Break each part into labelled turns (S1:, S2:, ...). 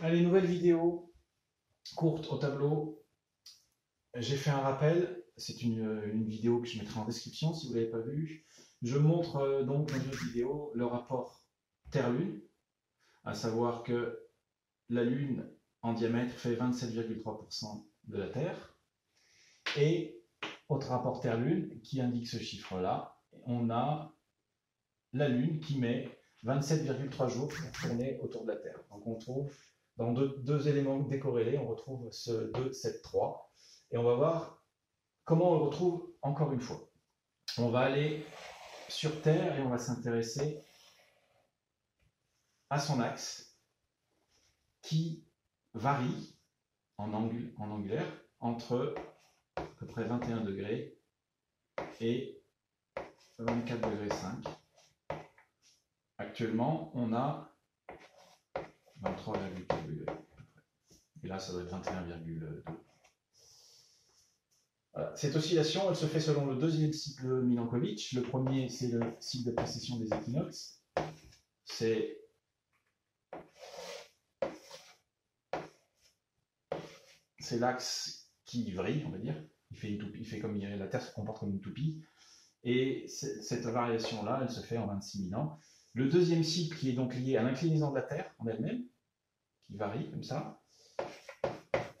S1: Allez, nouvelle vidéo, courte au tableau. J'ai fait un rappel, c'est une, vidéo que je mettrai en description si vous ne l'avez pas vue. Je montre euh, donc dans cette vidéo le rapport Terre-Lune, à savoir que la Lune en diamètre fait 27,3% de la Terre. Et autre rapport Terre-Lune qui indique ce chiffre-là, on a la Lune qui met 27,3 jours pour tourner autour de la Terre. Donc on trouve dans deux, éléments décorrélés, on retrouve ce 2, 7, 3. Et on va voir comment on le retrouve encore une fois. On va aller sur Terre et on va s'intéresser à son axe qui varie en, en angulaire entre à peu près 21 degrés et 24 degrés 5. Actuellement, on a 23,4 degrés. Et là, ça doit être 21,2. Cette oscillation, elle se fait selon le deuxième cycle Milankovitch. Le premier, c'est le cycle de précession des équinoxes. C'est l'axe qui vrille, on va dire. Il fait comme la Terre se comporte comme une toupie. Et cette variation-là, elle se fait en 26 000 ans. Le deuxième cycle qui est donc lié à l'inclinaison de la Terre en elle-même, qui varie comme ça,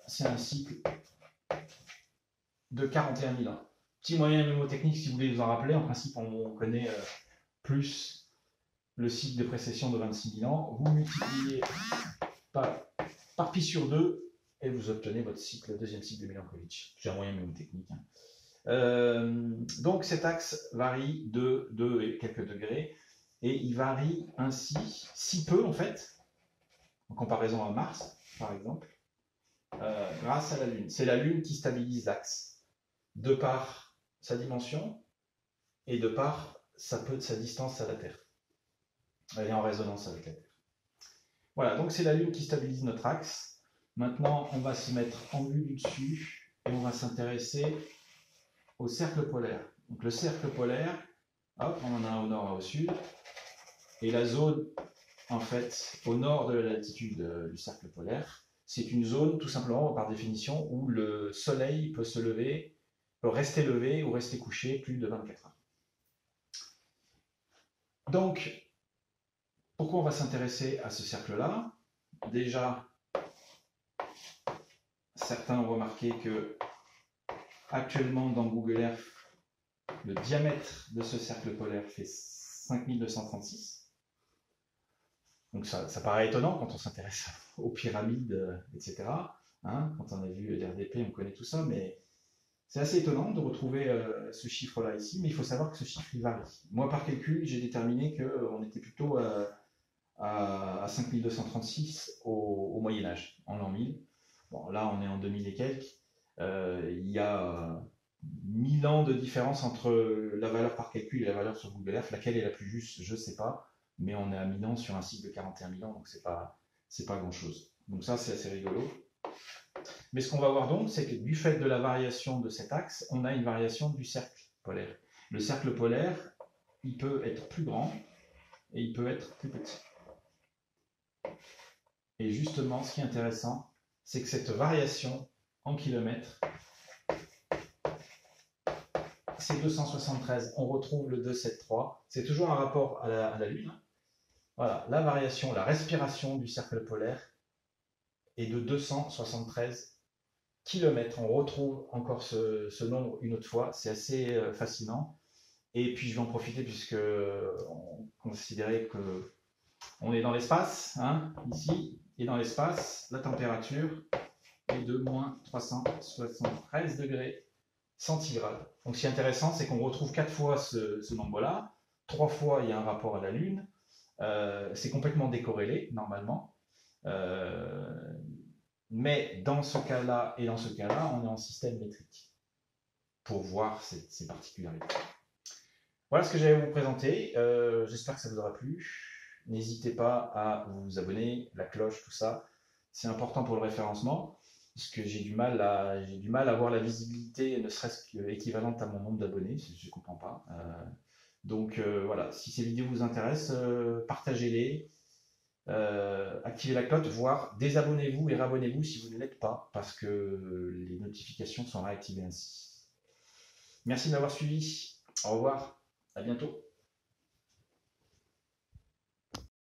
S1: c'est un cycle de 41 000 ans. Petit moyen mémotechnique, si vous voulez vous en rappeler, en principe on connaît euh, plus le cycle de précession de 26 000 ans, vous multipliez par, par pi sur 2 et vous obtenez votre cycle, le deuxième cycle de Milankovitch. J'ai un moyen mémotechnique. Hein. Euh, donc cet axe varie de 2 et quelques degrés et il varie ainsi si peu en fait, en comparaison à Mars par exemple, euh, grâce à la Lune. C'est la Lune qui stabilise l'axe, de par sa dimension et de par sa, sa distance à la Terre. Elle est en résonance avec la Terre. Voilà, donc c'est la Lune qui stabilise notre axe. Maintenant, on va se mettre en vue du dessus et on va s'intéresser au cercle polaire. Donc le cercle polaire, hop, on en a un au nord et au sud. Et la zone, en fait, au nord de la latitude euh, du cercle polaire, c'est une zone, tout simplement, par définition, où le soleil peut se lever, peut rester levé ou rester couché plus de 24 heures. Donc, pourquoi on va s'intéresser à ce cercle-là? Déjà, certains ont remarqué que actuellement dans Google Earth, le diamètre de ce cercle polaire fait 5236. Donc ça, paraît étonnant quand on s'intéresse aux pyramides, euh, etc. Hein, quand on a vu l'RDP, on connaît tout ça, mais c'est assez étonnant de retrouver euh, ce chiffre-là ici, mais il faut savoir que ce chiffre il varie. Moi, par calcul, j'ai déterminé qu'on était plutôt à, à, 5236 au, Moyen Âge, en l'an 1000. Bon, là, on est en 2000 et quelques. Euh, il y a 1000 ans de différence entre la valeur par calcul et la valeur sur Google Earth. Laquelle est la plus juste, je ne sais pas mais on est à 1000 ans sur un cycle de 41 000 ans, donc c'est pas, c'est pas grand chose. Donc ça, c'est assez rigolo. Mais ce qu'on va voir donc, c'est que du fait de la variation de cet axe, on a une variation du cercle polaire. Le cercle polaire, il peut être plus grand et il peut être plus petit. Et justement, ce qui est intéressant, c'est que cette variation en kilomètres, c'est 273. On retrouve le 273. C'est toujours un rapport à la, à la Lune. Voilà, la variation, la respiration du cercle polaire est de 273 km. On retrouve encore ce, nombre une autre fois. C'est assez euh, fascinant. Et puis je vais en profiter puisque on considérait que on est dans l'espace, hein, ici, et dans l'espace, la température est de moins 373 degrés centigrades. Donc ce qui est intéressant, c'est qu'on retrouve quatre fois ce, ce nombre-là. Trois fois, il y a un rapport à la Lune. Euh, c'est complètement décorrélé, normalement. Euh, mais dans ce cas-là et dans ce cas-là, on est en système métrique pour voir ces, particularités. Voilà ce que j'allais vous présenter. Euh, j'espère que ça vous aura plu. N'hésitez pas à vous abonner, la cloche, tout ça. C'est important pour le référencement, parce que j'ai du mal à j'ai du mal à voir la visibilité, ne serait-ce qu'équivalente à mon nombre d'abonnés. Je ne comprends pas. Donc euh, voilà, si ces vidéos vous intéressent, euh, partagez-les. euh, activez la cloche, voire désabonnez-vous et rabonnez-vous si vous ne l'êtes pas, parce que les notifications sont réactivées ainsi. Merci de m'avoir suivi. Au revoir. À bientôt.